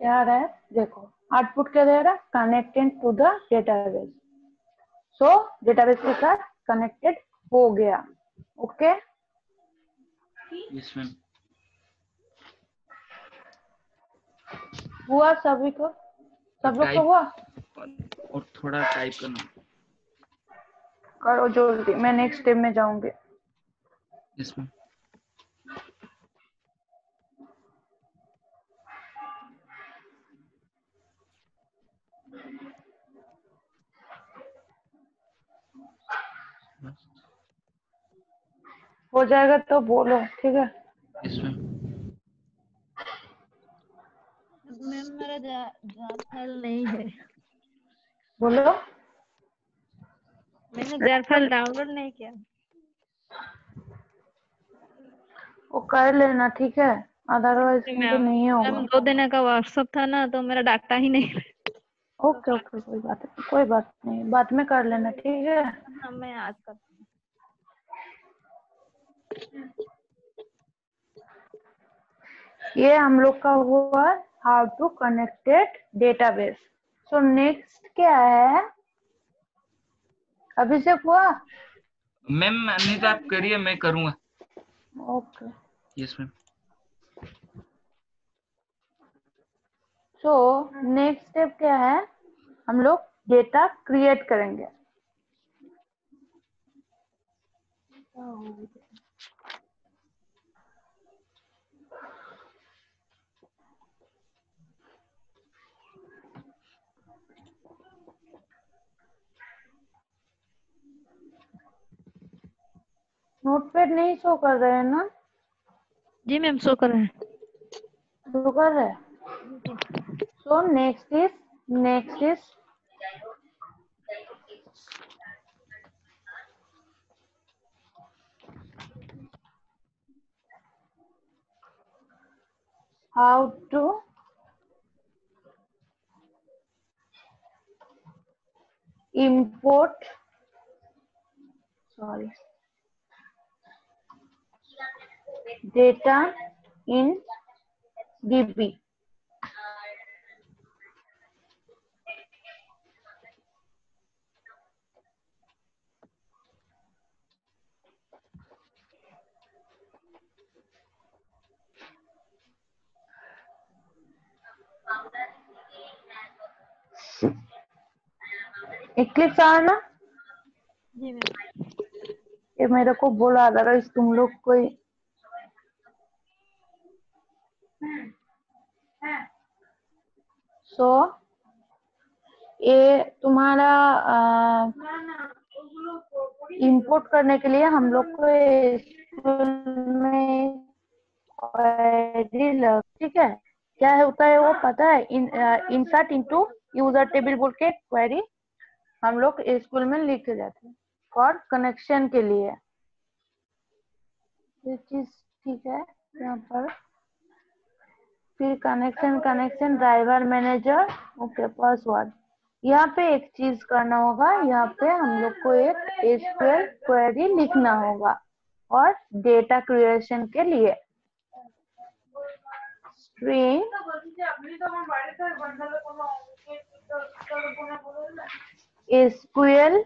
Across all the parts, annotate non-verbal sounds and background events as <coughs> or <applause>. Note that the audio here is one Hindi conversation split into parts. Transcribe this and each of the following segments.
क्या आ रहा है? देखो आउटपुट क्या दे रहा है? Connected to the database so database के साथ कनेक्टेड हो गया. ओके मैम हुआ सभी को सब लोग को हुआ? और थोड़ा टाइप करना। करो जल्दी मैं नेक्स्ट स्टेप में जाऊँगी. यस हो जाएगा तो बोलो ठीक है? मैम मैम मेरा जा, जार नहीं है। बोलो। मैंने जार फ़ाइल डाउनलोड नहीं किया। वो कर लेना ठीक है? अदरवाइज़ तो नहीं होगा। दो दिन का व्हाट्सअप था ना तो मेरा डाटा ही नहीं ओके ओके कोई बात नहीं कोई बात नहीं। बाद में कर लेना ठीक है? हाँ मैं आज करती ये हम लोग का हुआ how to connected database so next क्या है? अभिषेक हुआ? मैम नहीं तो आप करिए मैं करूँगा। Okay yes ma'am so next step क्या है? हम लोग डेटा क्रिएट करेंगे। नोटपैड नहीं शो कर रहे हैं ना? जी मैम शो कर रहे हैं। शो कर रहे हैं? So next is next is how to import sorry. Data in db. Eclipse आ ना? ये मेरे को बोला अदरवाइज़ तुम लोग कोई सो ये तुम्हारा इंपोर्ट करने के लिए हम लोग को ठीक है? क्या होता है वो पता है? In insert into user table बोल के क्वेरी हम लोग स्कूल में लिखे जाते हैं फॉर कनेक्शन के लिए। ठीक है यहाँ पर। फिर connection connection driver manager okay password यहाँ पे एक चीज़ करना होगा, यहाँ पे हम लोग को एक एसक्यूएल क्वेरी लिखना होगा, और डेटा क्रिएशन के लिए। String SQL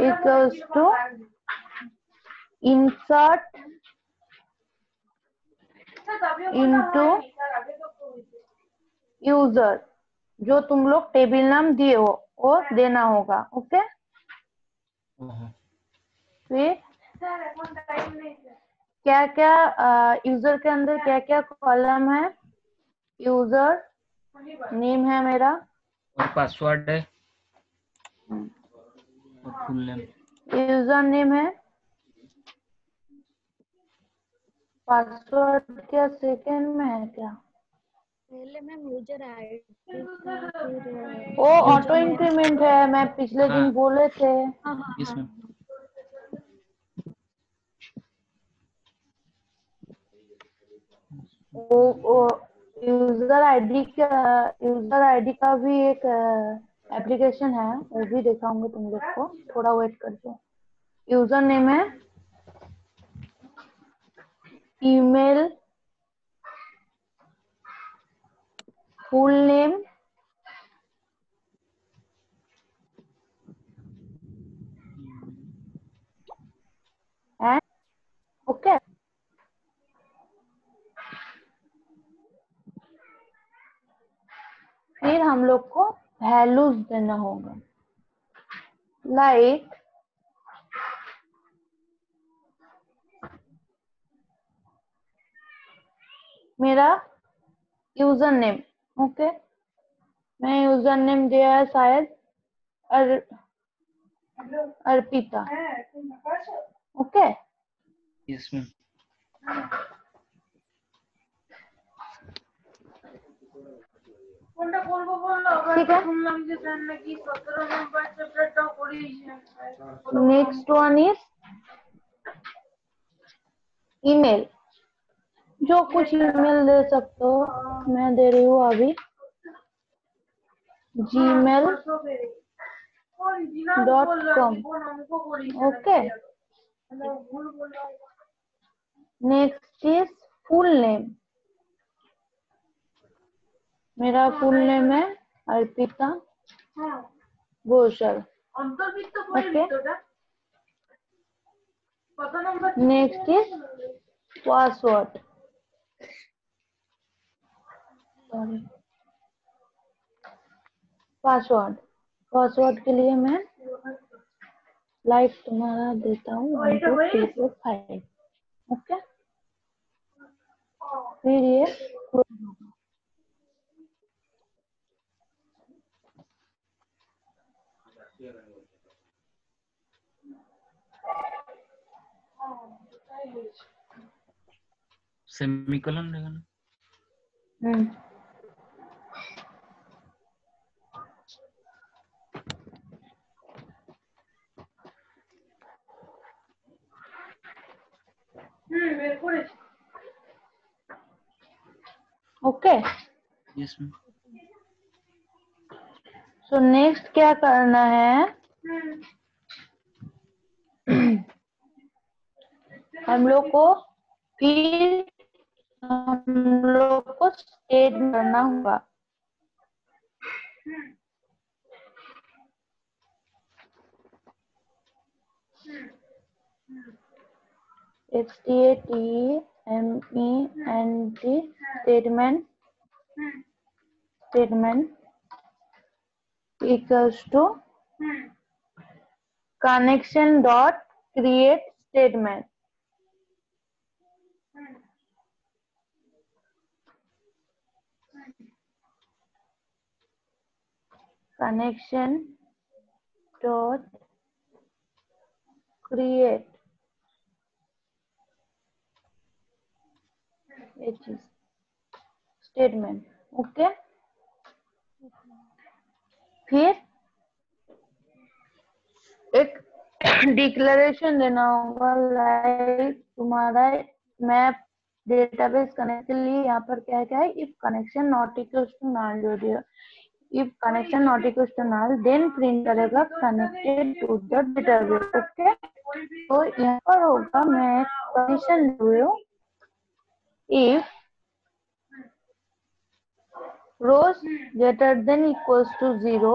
equals to insert into user जो तुम लोग टेबल नाम दिए हो वो देना होगा ओके फिर क्या क्या यूज़र के अंदर क्या क्या कॉलम है? यूज़र नेम है मेरा। और पासवर्ड है। और फुल नेम यूज़र नेम है पासवर्ड क्या सेकंड में है क्या? पहले मैम यूज़र आईडी वो ऑटो इंक्रीमेंट है मैं पिछले दिन हाँ। बोले थे। हाँ हाँ वो वो यूज़र आईडी का यूज़र आईडी का भी एक एप्लीकेशन है वो भी दिखाऊँगी तुम लोग को। थोड़ा वेट कर दो यूज़र नेम है email full name and okay. फिर हम लोग को वैल्यूज़ देना होगा। लाइक मेरा यूजर नेम ओके मैं यूजर नेम दिया है शायद अर, अर्पिता ओके यस मैम কোনটা বলবো বলো আবার ঠিক আছে। শুনলাম যে স্যার নাকি সতেরো নম্বর চ্যাপ্টারটাও করিয়েছেন नेक्स्ट वन इज ईमेल जो कुछ ईमेल दे सकते हो, मैं दे रही हूँ अभी। Gmail dot com okay next is full name मेरा फुल नेम है Arpita Ghoshal. Okay next is password sorry password password के लिए मैं लाइक तुम्हारा देता हूँ one two three four five okay फिर ये close होगा। सेमीकोलन लगाना hmm., hmm okay. Yes so next क्या करना है? हम्म। हम लोग को फिर हम लोग को स्टेट करना होगा H T A T M E N T statement statement equals to connection dot create statement connection dot create. Is statement. Okay. फिर एक डिक्लेरेशन देना होगा लाइक तुम्हारा मैप डेटाबेस कनेक्ट के लिए यहाँ पर क्या क्या है? If connection not equals to null जो दिया if connection not equals to null then करेगा connected to the database okay तो यहाँ पर होगा, मैं कंडीशन दे रही हूँ। If rows greater than equals to zero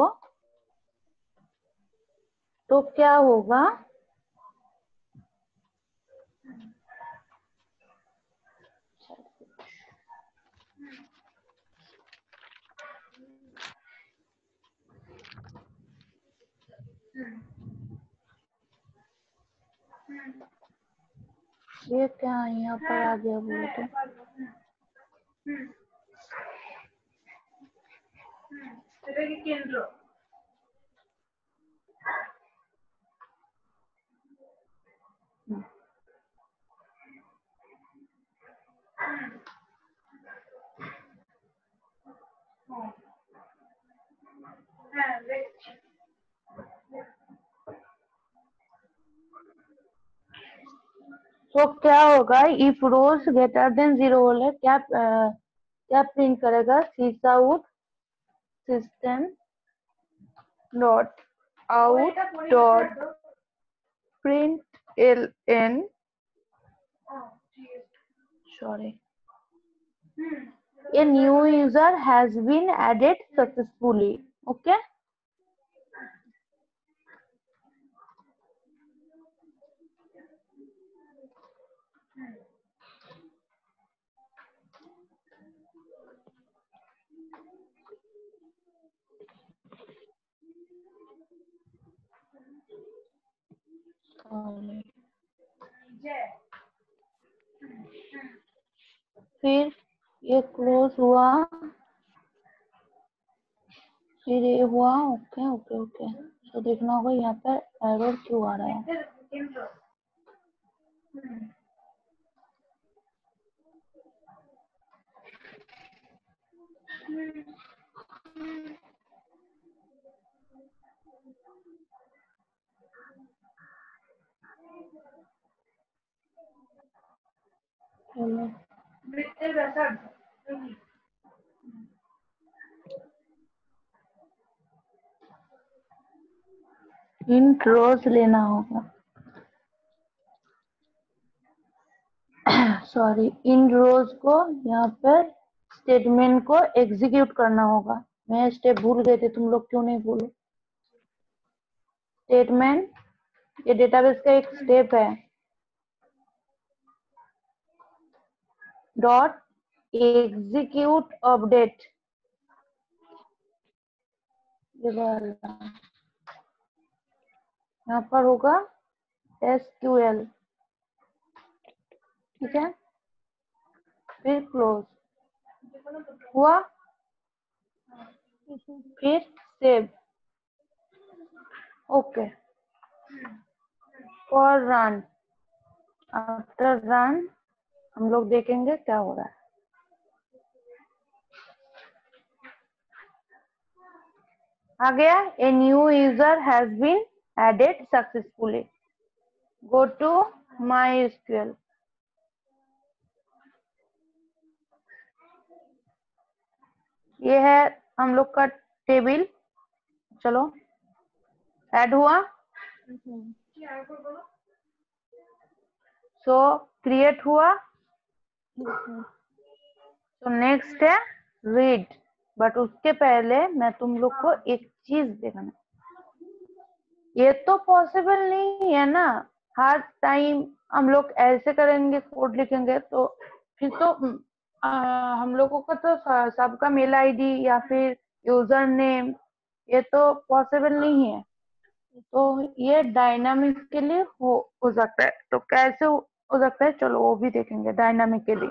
तो क्या होगा? ये क्या है? यहाँ पर आ गया बोल तो। হুম सो so, क्या होगा? If rows greater than zero क्या क्या प्रिंट करेगा? Sys out system dot out dot print L N sorry new user user has been added successfully. Okay? फिर ये क्लोज हुआ। फिर ये हुआ, ओके ओके ओके। तो देखना होगा यहाँ पर एरर क्यों आ रहा है। इंट रोज लेना होगा। <coughs> सॉरी इन रोज को यहाँ पर स्टेटमेंट को एग्जीक्यूट करना होगा। मैं स्टेप भूल गए थे, तुम लोग क्यों नहीं भूलो स्टेटमेंट ये डेटाबेस का एक स्टेप है। डॉट एग्जीक्यूट अपडेट यहाँ पर होगा एसक्यूएल ठीक है? फिर क्लोज हुआ? फिर save okay for run after run हम लोग देखेंगे क्या हो रहा है। आ गया a new user has been added successfully go to my SQL ये है हम लोग का टेबल चलो ऐड हुआ। सो क्रिएट हुआ। तो नेक्स्ट है रीड बट उसके पहले मैं तुम लोग को एक चीज़ देखना। ये तो पॉसिबल नहीं है ना। हर टाइम हम लोग ऐसे करेंगे कोड लिखेंगे तो फिर तो आ, हम लोगों का तो सबका मेल आईडी या फिर यूज़र नेम ये तो पॉसिबल नहीं है। तो ये डायनामिक के लिए हो हो सकता है। तो कैसे हो, सकता है चलो वो भी देखेंगे डायनामिक के लिए।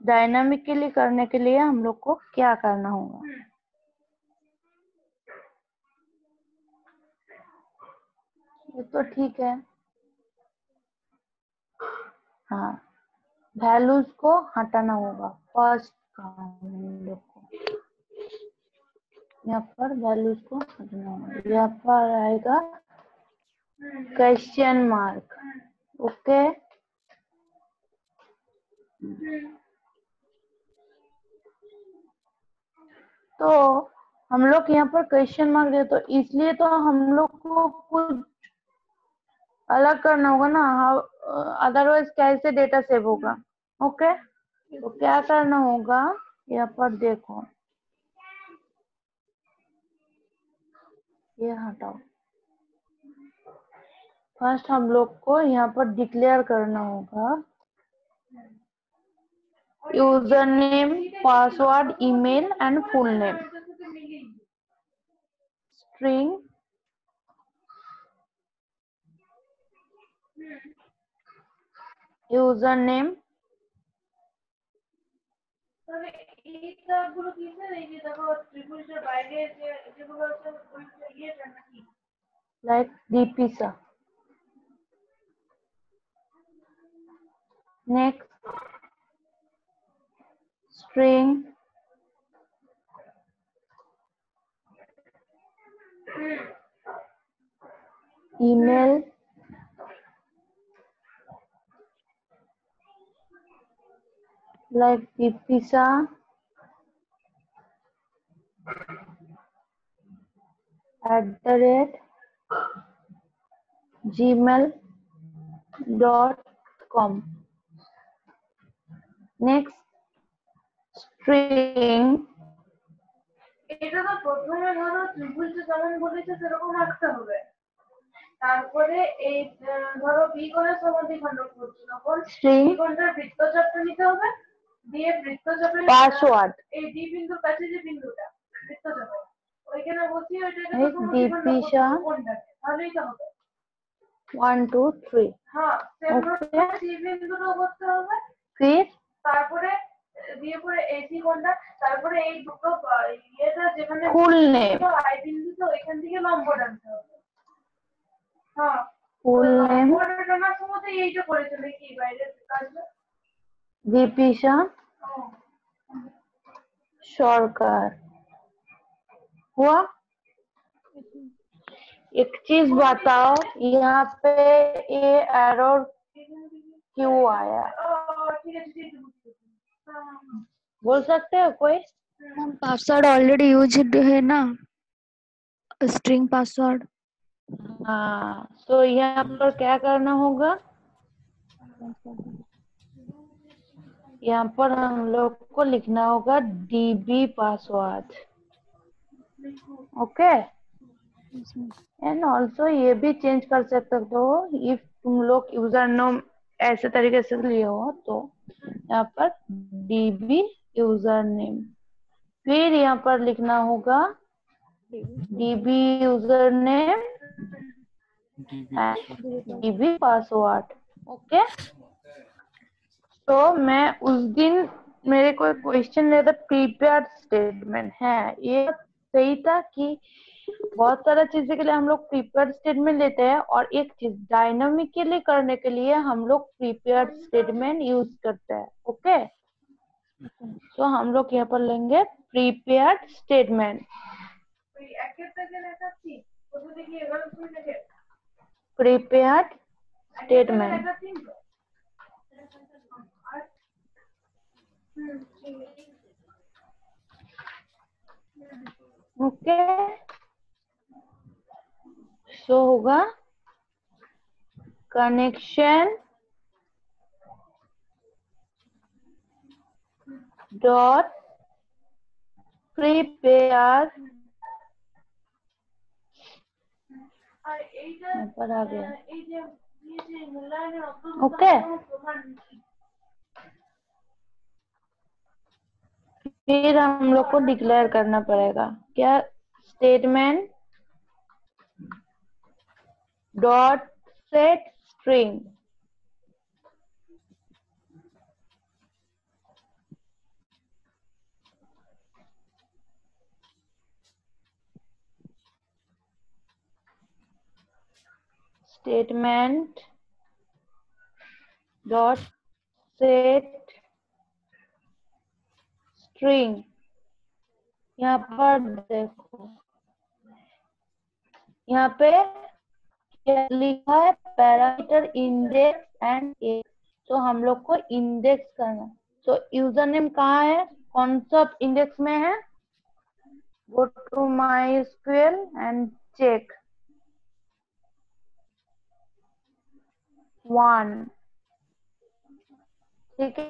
डायनामिकली करने के लिए हम लोग को क्या करना होगा? ये तो ठीक है। हाँ वैल्यूज़ को हटाना होगा। फ़र्स्ट लोग को। यहाँ पर वैल्यूज़ को हटाना होगा। यहाँ पर आएगा क्वेश्चन मार्क ओके तो हम लोग यहाँ पर क्वेश्चन मार्क दे तो इसलिए तो हम लोग को कुछ अलग करना होगा ना अदरवाइज़ कैसे डेटा सेव होगा? ओके तो क्या करना होगा? यहाँ पर देखो। ये हटाओ। फ़र्स्ट हम लोग को यहाँ पर डिक्लेयर करना होगा। User name password email and full name string নাকি? Like dpisa next. String. Email like Pipisa at the rate gmail dot com. Next string. এটা তো প্রথমে ধরো ত্রিভুজটা যেমন বলেছে সেরকম রাখতে হবে। তারপরে এই ধরো বি কোণের সমাধিখণ্ড করছি তখন কোণটার বৃত্তচাপটা নিতে হবে। দিয়ে বৃত্তচাপের password এই ডি বিন্দুর কাছে যে বিন্দুটা বৃত্তচাপে ওইখানে বসিয়ে ওইটাকে দীপিশা। তাহলেই তো হবে। হ্যাঁ Okay. সি বিন্দুটাও করতে হবে। फिर তারপরে দিয়ে পরে এসি কোণটা তারপরে এই দুটো ইয়েটা যেখানে full আই বিন্দু তো এখান থেকে লম্ব টানতে হবে। হ্যাঁ। টানার সময় তো এইটা করেছিল কি বাইরের কাজটা? दीपिशा ও, सरकार हुआ एक चीज बताओ यहाँ पे ये एरर क्यों आया ও, ঠিক আছে ঠিক আছে বুঝতে পেরেছি। হ্যাঁ, बोल सकते हो कोई मैम पासवर्ड ऑलरेडी यूज्ड है ना स्ट्रिंग पासवर्ड हाँ तो यहाँ पर क्या करना होगा यहाँ पर हम लोग को लिखना होगा DB password okay and also ये भी चेंज कर सकते हो इफ़ तुम लोग यूज़र नेम ऐसे तरीके से लिए हो तो। यहाँ पर डीबी यूज़र नेम फिर यहाँ पर लिखना होगा DB user name DB password okay तो मैं उस दिन मेरे को क्वेश्चन लेता प्रीपेयर स्टेटमेंट है। ये सही था कि बहुत सारा चीज़ें के लिए हम लोग प्रीपेयर स्टेटमेंट लेते हैं और एक चीज़ डायनामिक के लिए करने के लिए हम लोग प्रीपेयर स्टेटमेंट यूज़ करते हैं ओके तो हम लोग यहाँ पर लेंगे prepare statement prepare statement okay. So होगा। कनेक्शन डॉट प्रिपेयर ऊपर आ गया ओके। okay. फिर हम लोग को डिक्लेयर करना पड़ेगा। क्या? Statement dot set string statement dot set string. यहाँ पर देखो। यहाँ पे लिखा है? पैरामीटर इंडेक्स एंड एक्स तो हम लोग को इंडेक्स करना तो यूज़र नेम कहाँ है? कौन सा इंडेक्स में है? Go to my SQL and check one ठीक है?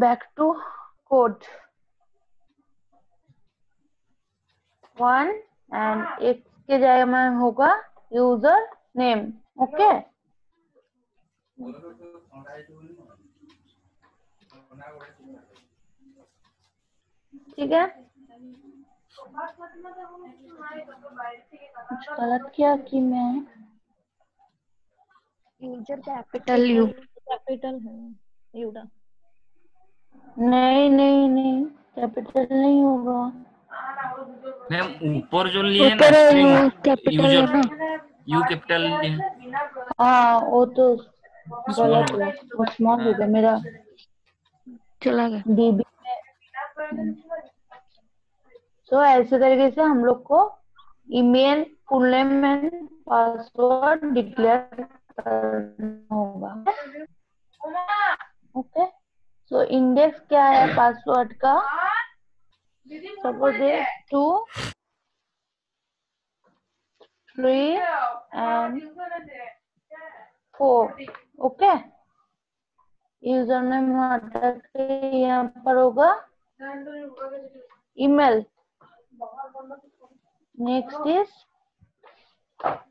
back to code one and एक ke जगह mein hoga user name okay ठीक है कुछ गलत किया कि मैं यूज़र कैपिटल यू कैपिटल है यूडा नहीं नहीं नहीं कैपिटल नहीं होगा। मैम ऊपर जो लिए ना कैपिटल यू कैपिटल लिए हाँ। वो तो गलत है। वो स्मॉल हो गया हाँ। मेरा चला गया। बीबी तो ऐसे तरीके से हम लोग को email full name and password declare करना होगा। ओके? okay? ওমা इंडेक्स क्या है पासवर्ड का? Suppose two three and four okay user name के यहाँ पर होगा। Email. Next is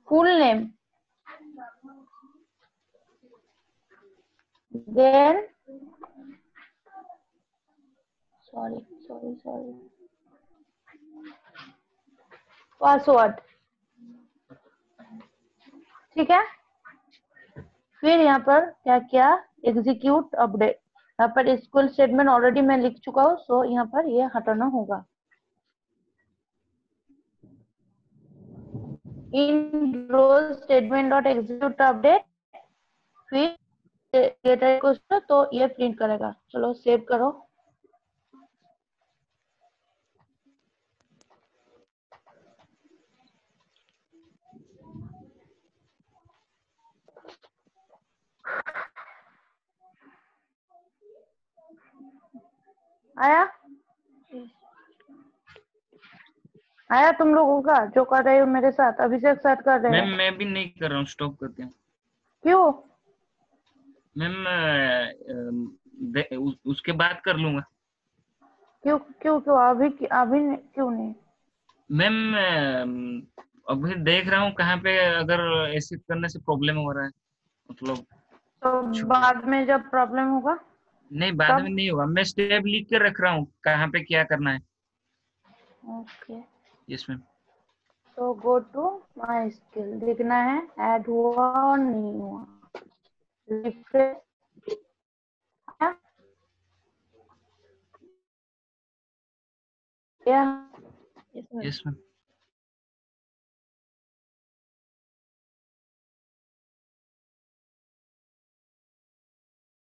full name. Then sorry sorry sorry. Password. ठीक है? फिर यहाँ पर क्या किया? एग्जीक्यूट अपडेट यहाँ पर स्कूल स्टेटमेंट ऑलरेडी मैं लिख चुका हूँ सो यहाँ पर ये हटाना होगा। In row statement dot execute update फिर डेटा तो ये प्रिंट करेगा। चलो सेव करो। आया? आया तुम लोगों का जो कर रहे हो मेरे साथ अभिषेक साथ कर रहे मैम मैं भी नहीं कर रहा हूँ स्टॉप करते हैं। क्यों? मैम उसके बाद कर लूँगा। क्यों क्यों क्यों अभी अभी क्यों नहीं? मैम अभी देख रहा हूँ कहाँ पे अगर ऐसे करने से प्रॉब्लम हो रहा है मतलब तो बाद में जब प्रॉब्लम होगा? नहीं बाद? में नहीं होगा मैं स्टेप लिख कर रख रहा हूँ कहाँ पे क्या करना है। ओके। Yes ma'am. तो गो टू माय स्किल देखना है ऐड हुआ और नहीं हुआ। Refresh yes ma'am.